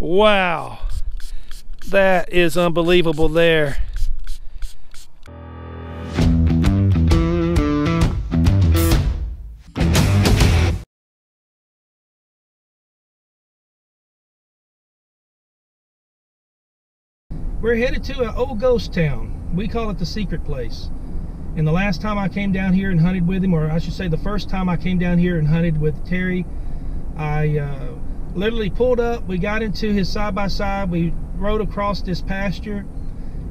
Wow. That is unbelievable there. We're headed to an old ghost town. We call it the secret place. And the last time I came down here and hunted with him, or I should say the first time I came down here and hunted with Terry, I uh, literally pulled up, we got into his side-by-side, we rode across this pasture,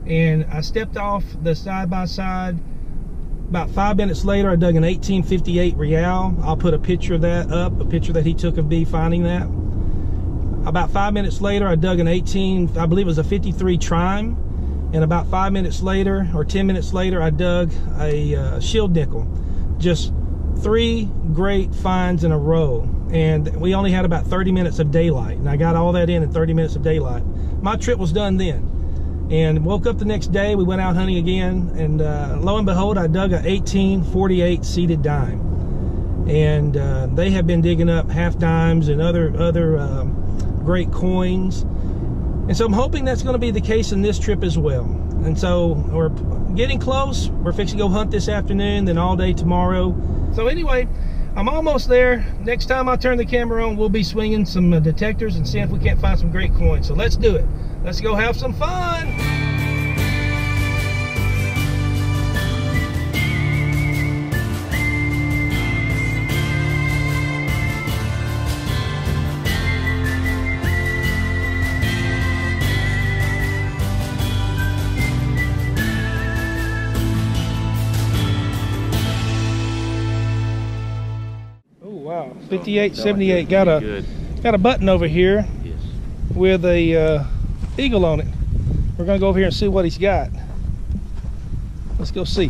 and I stepped off the side-by-side. -side. About five minutes later, I dug an 1858 Real. I'll put a picture of that up, a picture that he took of me finding that. About five minutes later, I dug an 18, I believe it was a 53 Trime. And about five minutes later, or 10 minutes later, I dug a uh, shield nickel. Just three great finds in a row. And we only had about 30 minutes of daylight. And I got all that in in 30 minutes of daylight. My trip was done then. And woke up the next day, we went out hunting again. And uh, lo and behold, I dug a 1848 seated dime. And uh, they have been digging up half dimes and other, other um, great coins. And so I'm hoping that's going to be the case in this trip as well. And so we're getting close. We're fixing to go hunt this afternoon, then all day tomorrow. So anyway, I'm almost there. Next time I turn the camera on, we'll be swinging some uh, detectors and see if we can't find some great coins. So let's do it. Let's go have some fun. Wow, 58, 78. Got a good. got a button over here yes. with a uh, eagle on it. We're gonna go over here and see what he's got. Let's go see.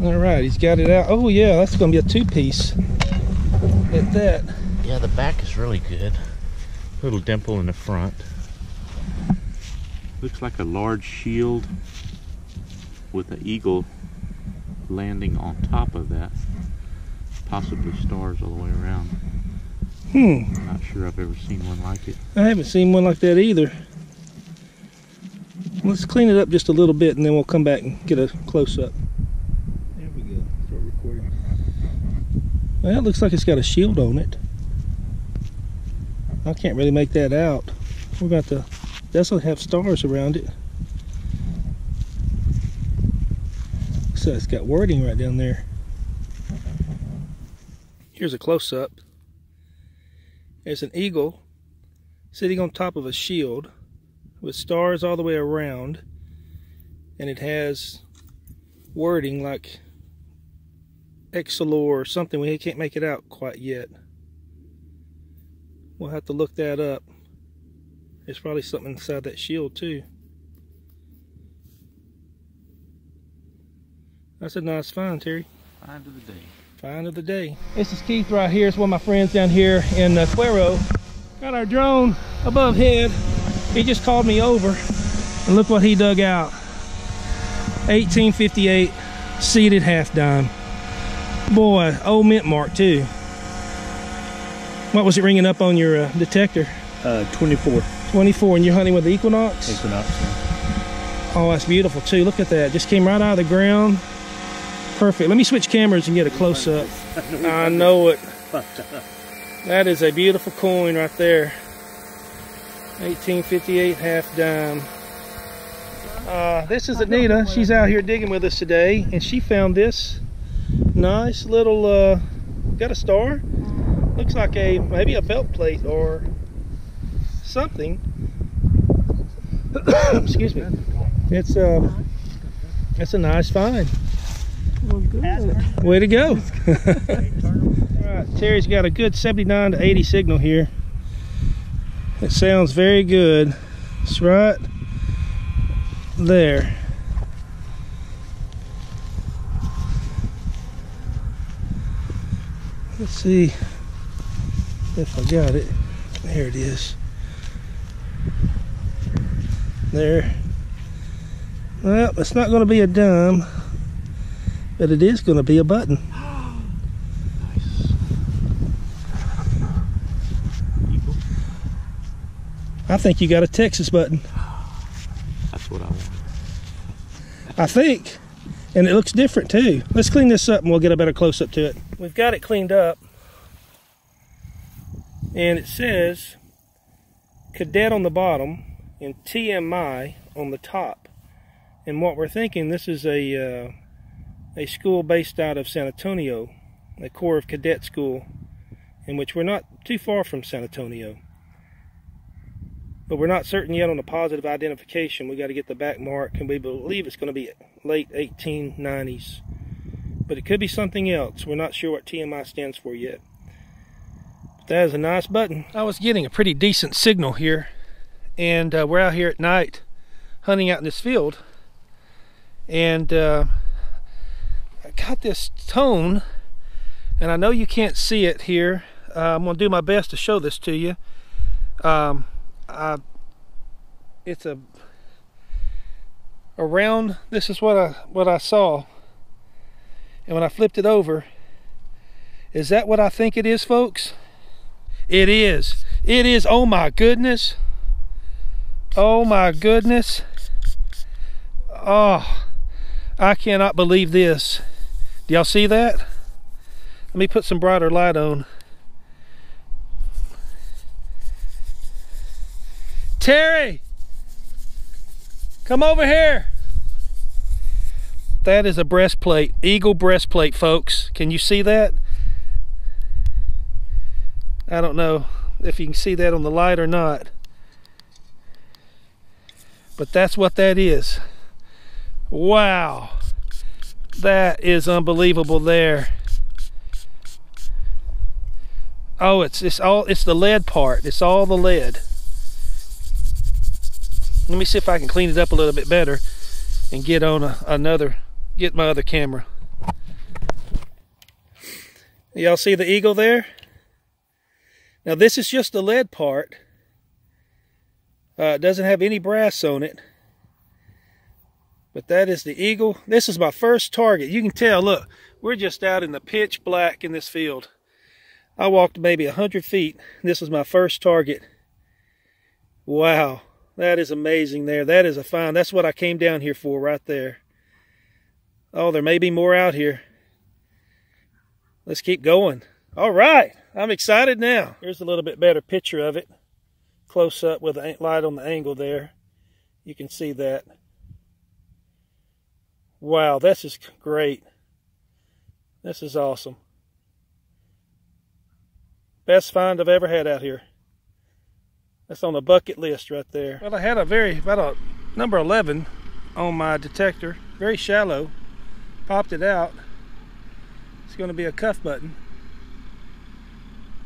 All right, he's got it out. Oh yeah, that's gonna be a two-piece. At that. Yeah, the back is really good. Little dimple in the front. Looks like a large shield with an eagle landing on top of that. Possibly stars all the way around. Hmm. Not sure I've ever seen one like it. I haven't seen one like that either. Let's clean it up just a little bit and then we'll come back and get a close-up. There we go. Start recording. Well, it looks like it's got a shield on it. I can't really make that out. We're going to definitely have stars around it. So it's got wording right down there. Here's a close-up. There's an eagle sitting on top of a shield with stars all the way around and it has wording like Excelor or something. We can't make it out quite yet. We'll have to look that up. There's probably something inside that shield too. That's a nice find, Terry. Find of the day. Find of the day. This is Keith right here. It's one of my friends down here in uh, Cuero. Got our drone above head. He just called me over. And look what he dug out. 1858 seated half dime. Boy, old mint mark too. What was it ringing up on your uh, detector? Uh, 24. 24, and you're hunting with the Equinox? Equinox, yeah. Oh, that's beautiful too. Look at that. Just came right out of the ground. Perfect. Let me switch cameras and get a close-up. I know it. That is a beautiful coin right there. 1858 half dime. Uh, this is Anita. She's out here digging with us today, and she found this nice little, uh, got a star. Looks like a, maybe a belt plate or something. Excuse me. It's, uh, it's a nice find. Good. Way to go. Terry's got a good 79 to 80 signal here. It sounds very good. It's right there. Let's see if I got it. There it is. There. Well, it's not going to be a dime but it is going to be a button. nice. I think you got a Texas button. That's what I want. I think. And it looks different too. Let's clean this up and we'll get a better close up to it. We've got it cleaned up. And it says cadet on the bottom and TMI on the top. And what we're thinking, this is a uh, a school based out of San Antonio, a Corps of Cadet school, in which we're not too far from San Antonio. But we're not certain yet on the positive identification. We got to get the back mark, and we believe it's going to be late 1890s. But it could be something else. We're not sure what TMI stands for yet. But that is a nice button. I was getting a pretty decent signal here, and uh, we're out here at night hunting out in this field. And uh, got this tone, and I know you can't see it here. Uh, I'm to do my best to show this to you. Um, I, it's a around this is what I what I saw. And when I flipped it over is that what I think it is folks? It is. It is. Oh my goodness. Oh my goodness. Oh I cannot believe this do y'all see that let me put some brighter light on Terry, come over here. That is a breastplate, eagle breastplate, folks. Can you see that? I don't know if you can see that on the light or not. But that's what that is. Wow. That is unbelievable there. Oh, it's it's all it's the lead part. It's all the lead. Let me see if I can clean it up a little bit better and get on a, another, get my other camera. Y'all see the eagle there? Now this is just the lead part. Uh, it doesn't have any brass on it. But that is the eagle. This is my first target. You can tell, look, we're just out in the pitch black in this field. I walked maybe a 100 feet. This was my first target. Wow. That is amazing there. That is a find. That's what I came down here for right there. Oh, there may be more out here. Let's keep going. All right. I'm excited now. Here's a little bit better picture of it. Close up with the light on the angle there. You can see that. Wow, this is great. This is awesome. Best find I've ever had out here. That's on the bucket list right there. Well, I had a very, about a number 11 on my detector. Very shallow. Popped it out. It's going to be a cuff button.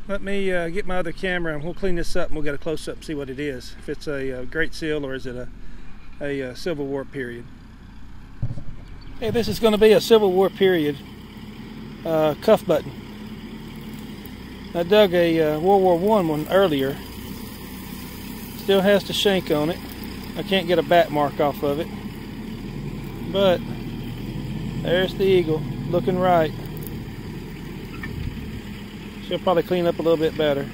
Let me uh, get my other camera and we'll clean this up and we'll get a close-up and see what it is. If it's a, a uh, great seal or is it a, a, a, uh, Civil War period. Hey, this is going to be a Civil War period uh, cuff button. I dug a uh, World War One one earlier Still has the shank on it. I can't get a back mark off of it. But there's the eagle looking right. She'll probably clean up a little bit better.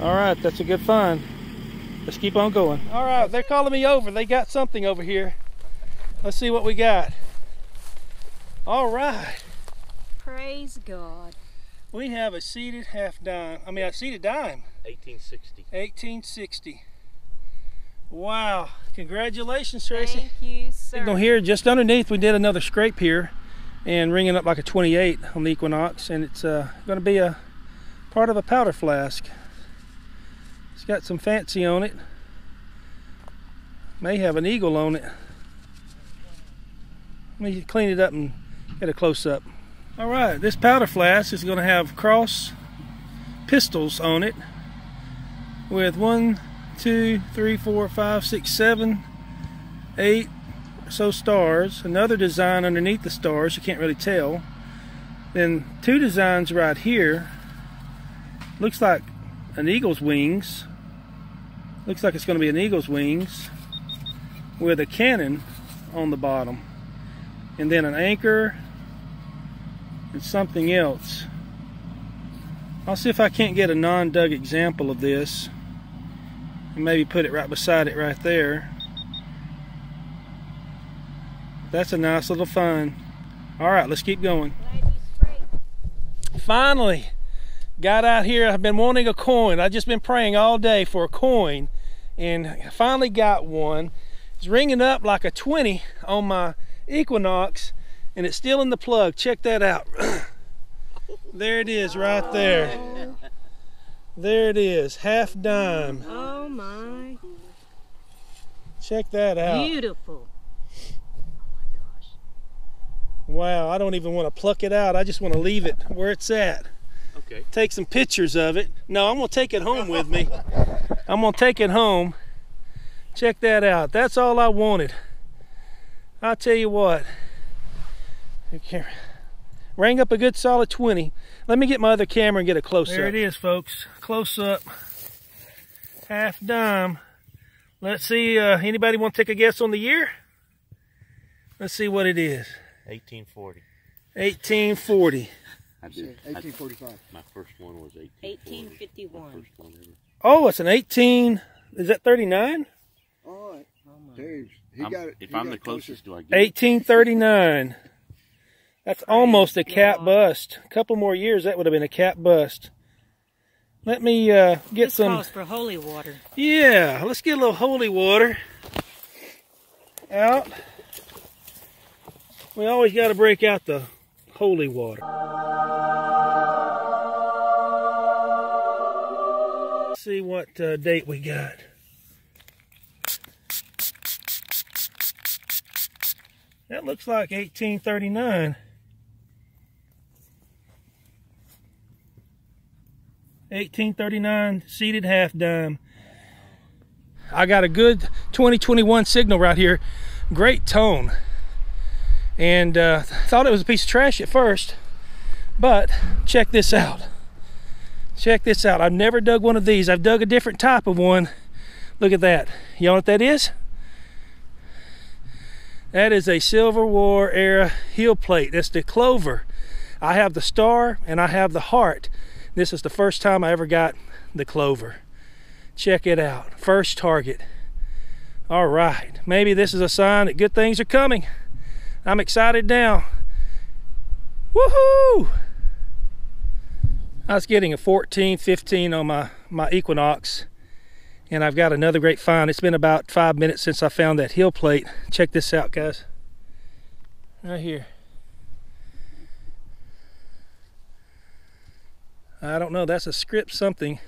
Alright, that's a good find. Let's keep on going. Alright, they're calling me over. They got something over here. Let's see what we got. Alright. Praise God. We have a seated half dime. I mean, a seated dime. 1860. 1860. Wow. Congratulations, Tracy. Thank you, sir. Signal here just underneath, we did another scrape here and ringing up like a 28 on the Equinox. And it's uh, going to be a part of a powder flask. It's got some fancy on it. May have an eagle on it. Let me clean it up and get a close up. All right, this powder flask is going to have cross pistols on it with one, two, three, four, five, six, seven, eight so stars. Another design underneath the stars, you can't really tell. Then two designs right here. Looks like an eagle's wings. Looks like it's going to be an eagle's wings with a cannon on the bottom. And then an anchor and something else. I'll see if I can't get a non-dug example of this And maybe put it right beside it right there. That's a nice little find. All right, let's keep going. Finally, got out here. I've been wanting a coin. I've just been praying all day for a coin and finally got one. It's ringing up like a 20 on my Equinox and it's still in the plug. Check that out. there it is right there. There it is, half dime. Oh my. Check that out. Beautiful. Wow, I don't even want to pluck it out. I just want to leave it where it's at. Okay. Take some pictures of it. No, I'm going to take it home with me. I'm going to take it home. Check that out. That's all I wanted. I'll tell you what. Okay. Rang up a good solid 20. Let me get my other camera and get a close up. There it is, folks. Close up. Half dime. Let's see. Uh, anybody want to take a guess on the year? Let's see what it is. 1840. 1840. I did. 1845. My first one was 1840. 1851. My first one ever. Oh, it's an 18. Is that 39? All right. Oh my. Dave, he I'm- got if I'm the it closer. closest, do I get 1839. That's almost a cap God. bust. A couple more years, that would have been a cap bust. Let me uh, get This some. calls for holy water. Yeah, let's get a little holy water out. We always got to break out the holy water. Let's see what uh, date we got. That looks like 1839. 1839 seated half dime. I got a good 2021 signal right here. Great tone. And uh, thought it was a piece of trash at first, but check this out. Check this out. I've never dug one of these. I've dug a different type of one. Look at that. Y'all know what that is? That is a Civil War era heel plate. That's the clover. I have the star and I have the heart. This is the first time I ever got the clover. Check it out. First target. All right. Maybe this is a sign that good things are coming. I'm excited now. Woohoo! I was getting a 14, 15 on my, my Equinox. And I've got another great find. It's been about five minutes since I found that heel plate. Check this out, guys. Right here. I don't know. That's a script something.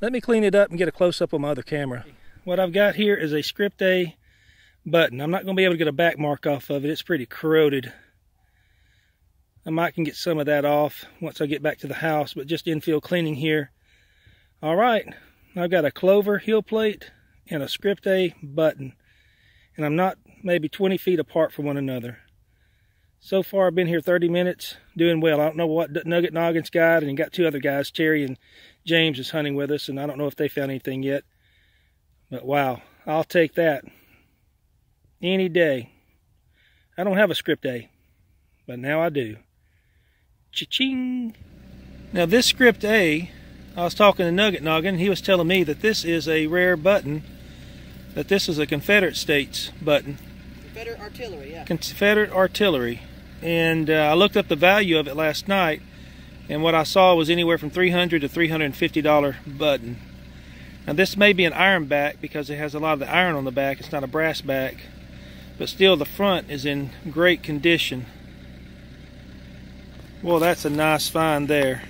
Let me clean it up and get a close up on my other camera. What I've got here is a script A button. I'm not going to be able to get a back mark off of it. It's pretty corroded. I might can get some of that off once I get back to the house, but just infield cleaning here. All right, I've got a clover heel plate and a script A button, and I'm not maybe 20 feet apart from one another. So far, I've been here 30 minutes, doing well. I don't know what Nugget Noggin's got, and got two other guys, Terry and James, is hunting with us, and I don't know if they found anything yet. But wow, I'll take that any day. I don't have a script A, but now I do. Cha-ching! Now this script A, I was talking to Nugget Noggin, he was telling me that this is a rare button, that this is a Confederate States button. Confederate artillery, yeah. Confederate artillery. And uh, I looked up the value of it last night, and what I saw was anywhere from 300 to 350 dollar button. Now this may be an iron back because it has a lot of the iron on the back. It's not a brass back, but still the front is in great condition. Well, that's a nice find there.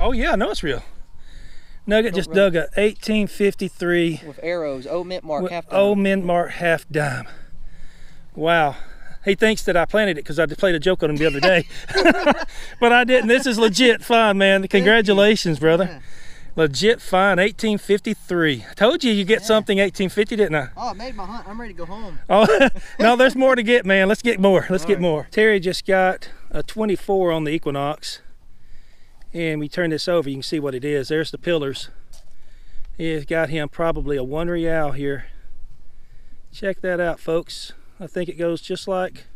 Oh yeah, I know it's real. Nugget just dug a 1853 With arrows, old mint mark, half old dime. mint mark half dime. Wow. He thinks that I planted it because I played a joke on him the other day. but I didn't. This is legit fine, man. Congratulations, brother. Yeah. Legit fine, 1853. I told you you get Yeah. something 1850, didn't I? Oh, I made my hunt. I'm ready to go home. Oh, no, there's more to get, man. Let's get more. Let's All get right. more. Terry just got a 24 on the Equinox. And we turn this over, you can see what it is. There's the pillars. He's got him probably a one real here. Check that out, folks. I think it goes just like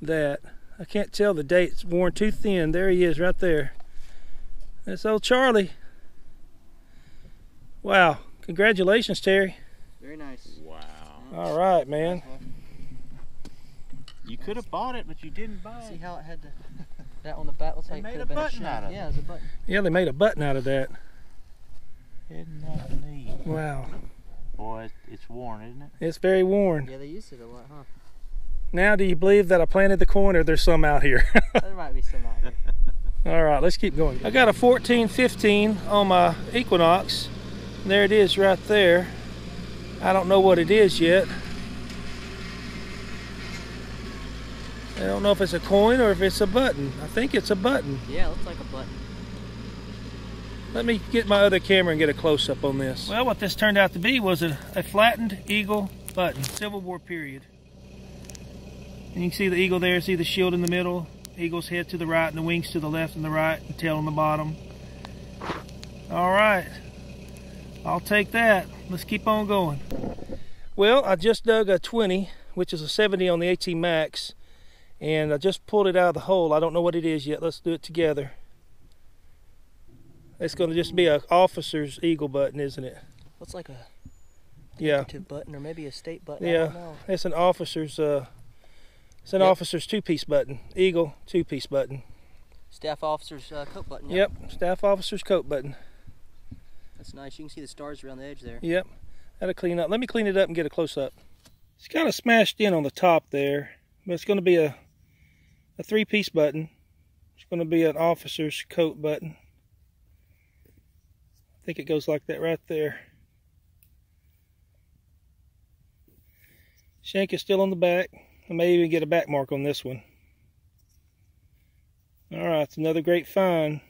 that. I can't tell the date. It's worn too thin. There he is right there. That's old Charlie. Wow. Congratulations, Terry. Very nice. Wow. All right, man. Uh-huh. You could have bought it, but you didn't buy See it. how it had the, that on the back? Looks They like it made a button shell. out of Yeah, it's a button. Yeah, they made a button out of that. Isn't that neat? Wow. Boy, it's- it's worn, isn't it? It's very worn. Yeah, they used it a lot, huh? Now, do you believe that I planted the corn or there's some out here? there might be some out here. All right, let's keep going. I got a 1415 on my Equinox. There it is right there. I don't know what it is yet. I don't know if it's a coin or if it's a button. I think it's a button. Yeah, it looks like a button. Let me get my other camera and get a close-up on this. Well, what this turned out to be was a, a flattened eagle button, Civil War period. And you can see the eagle there, see the shield in the middle, eagle's head to the right and the wings to the left and the right, and tail on the bottom. All right, I'll take that. Let's keep on going. Well, I just dug a 20, which is a 70 on the AT Max, and I just pulled it out of the hole. I don't know what it is yet. Let's do it together. It's going to just be a officer's eagle button, isn't it? Looks like a Yeah, button or maybe a state button. I yeah. don't know. It's an officer's. Uh, it's an Yep. officer's two-piece button. Eagle two-piece button. Staff officer's uh, coat button. Yep. Staff officer's coat button. That's nice. You can see the stars around the edge there. Yep. That'll clean up. Let me clean it up and get a close-up. It's kind of smashed in on the top there, but it's going to be a a three-piece button. It's going to be an officer's coat button. I think it goes like that right there. Shank is still on the back. I may even get a back mark on this one. All right, it's another great find.